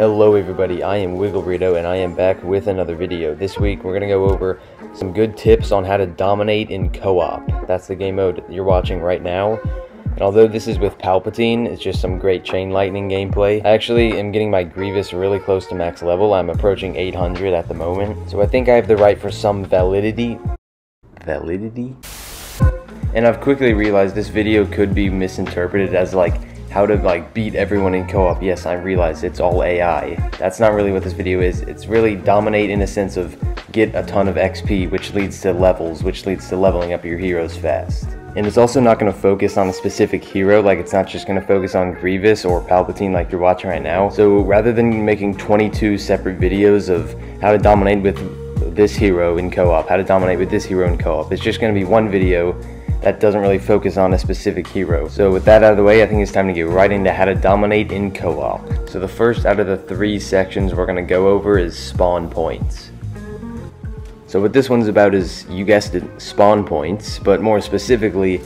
Hello everybody, I am Wiggle Burrito and I am back with another video. This week we're going to go over some good tips on how to dominate in co-op. That's the game mode you're watching right now. And although this is with Palpatine, it's just some great Chain Lightning gameplay. I actually am getting my Grievous really close to max level. I'm approaching 800 at the moment. So I think I have the right for some validity. Validity? And I've quickly realized this video could be misinterpreted as like how to like beat everyone in co-op. Yes, I realize it's all AI. That's not really what this video is. It's really dominate in a sense of get a ton of XP, which leads to levels, which leads to leveling up your heroes fast. And it's also not going to focus on a specific hero, like it's not just going to focus on Grievous or Palpatine like you're watching right now. So rather than making 22 separate videos of how to dominate with this hero in co-op, how to dominate with this hero in co-op, it's just going to be one video that doesn't really focus on a specific hero. So with that out of the way, I think it's time to get right into how to dominate in co-op. So the first out of the three sections we're going to go over is spawn points. So what this one's about is, you guessed it, spawn points, but more specifically,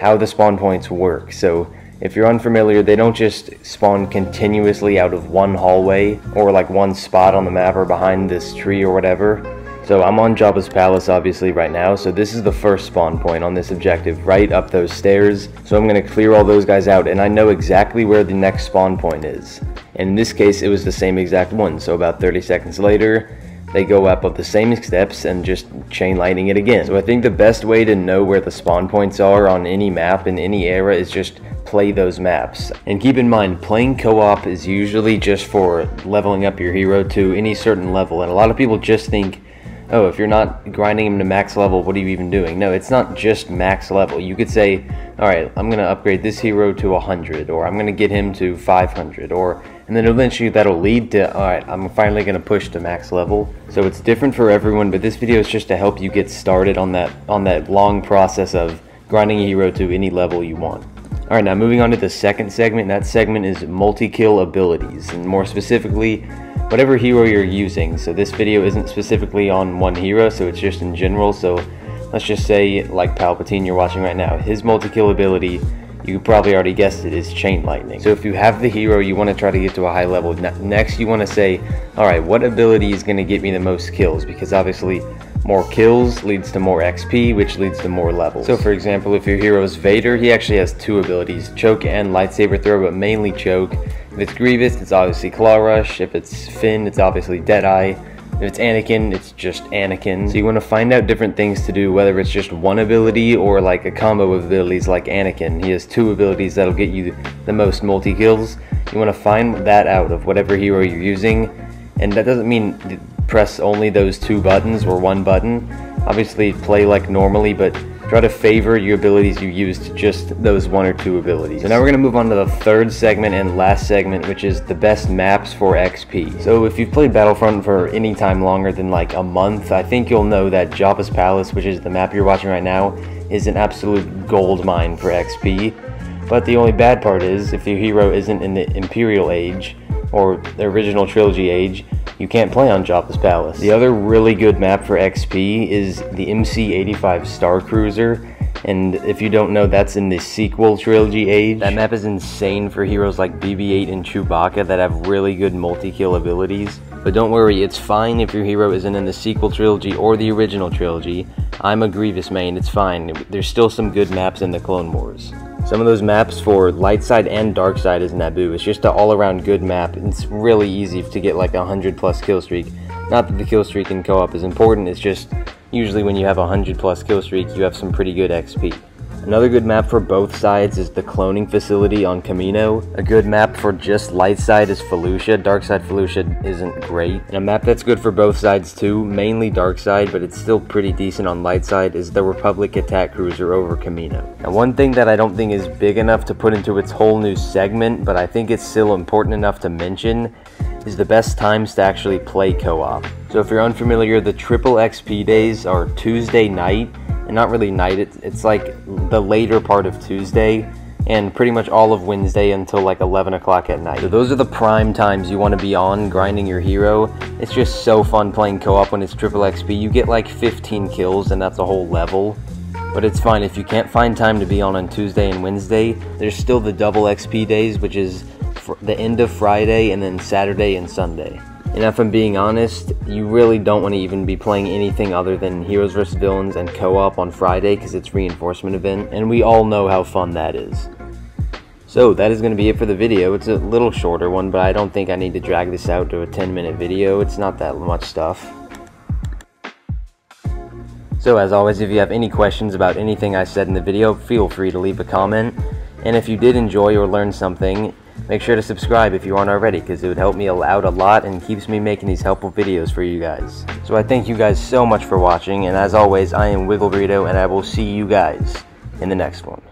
how the spawn points work. So if you're unfamiliar, they don't just spawn continuously out of one hallway or like one spot on the map or behind this tree or whatever. So I'm on Jabba's Palace obviously right now, so this is the first spawn point on this objective, right up those stairs. So I'm going to clear all those guys out, and I know exactly where the next spawn point is. And in this case, it was the same exact one, so about 30 seconds later, they go up of the same steps and just chain lightning it again. So I think the best way to know where the spawn points are on any map in any era is just play those maps. And keep in mind, playing co-op is usually just for leveling up your hero to any certain level, and a lot of people just think oh, if you're not grinding him to max level, what are you even doing? No, it's not just max level. You could say, all right, I'm going to upgrade this hero to 100, or I'm going to get him to 500, or, and then eventually that'll lead to, all right, I'm finally going to push to max level. So it's different for everyone, but this video is just to help you get started on that, on that long process of grinding a hero to any level you want. Alright, now moving on to the second segment. That segment is multi-kill abilities, and more specifically, whatever hero you're using. So this video isn't specifically on one hero, so it's just in general. So let's just say, like Palpatine you're watching right now, his multi-kill ability, you probably already guessed it, is Chain Lightning. So if you have the hero you want to try to get to a high level, next you want to say, alright, what ability is going to get me the most kills? Because obviously, more kills leads to more XP, which leads to more levels. So for example, if your hero is Vader, he actually has two abilities, Choke and Lightsaber Throw, but mainly Choke. If it's Grievous, it's obviously Claw Rush. If it's Finn, it's obviously Deadeye. If it's Anakin, it's just Anakin. So you want to find out different things to do, whether it's just one ability or like a combo of abilities like Anakin. He has two abilities that'll get you the most multi-kills. You want to find that out of whatever hero you're using. And that doesn't mean press only those two buttons or one button. Obviously play like normally, but Try to favor your abilities you use to just those one or two abilities. So now we're to move on to the third segment and last segment, which is the best maps for XP. So if you've played Battlefront for any time longer than like a month, I think you'll know that Jabba's Palace, which is the map you're watching right now, is an absolute gold mine for XP. But the only bad part is, if your hero isn't in the Imperial Age, or the original Trilogy Age, you can't play on Jabba's Palace. The other really good map for XP is the MC-85 Star Cruiser, and if you don't know, that's in the sequel trilogy age. That map is insane for heroes like BB-8 and Chewbacca that have really good multi-kill abilities. But don't worry, it's fine if your hero isn't in the sequel trilogy or the original trilogy. I'm a Grievous main, it's fine. There's still some good maps in the Clone Wars. Some of those maps for light side and dark side is Naboo. It's just an all-around good map. It's really easy to get like a 100 plus kill streak. Not that the kill streak in co-op is important, it's just usually when you have a 100 plus kill streak, you have some pretty good XP. Another good map for both sides is the cloning facility on Kamino. A good map for just light side is Felucia. Dark side Felucia isn't great. And a map that's good for both sides too, mainly dark side, but it's still pretty decent on light side, is the Republic attack cruiser over Kamino. Now one thing that I don't think is big enough to put into its whole new segment, but I think it's still important enough to mention, is the best times to actually play co-op. So if you're unfamiliar, the triple XP days are Tuesday night and not really night. It's, it's like the later part of Tuesday and pretty much all of Wednesday until like 11 o'clock at night. So those are the prime times you want to be on grinding your hero. It's just so fun playing co-op when it's triple XP. You get like 15 kills and that's a whole level. But it's fine if you can't find time to be on on Tuesday and Wednesday. There's still the double XP days, which is the end of Friday and then Saturday and Sunday. And if I'm being honest, you really don't want to even be playing anything other than Heroes vs. Villains and co-op on Friday because it's reinforcement event, and we all know how fun that is. So that is going to be it for the video. It's a little shorter one, but I don't think I need to drag this out to a 10 minute video. It's not that much stuff. So as always, if you have any questions about anything I said in the video, feel free to leave a comment. And if you did enjoy or learn something, Make sure to subscribe if you aren't already because it would help me out a lot and keeps me making these helpful videos for you guys. So I thank you guys so much for watching and as always I am Wiggle Burrito and I will see you guys in the next one.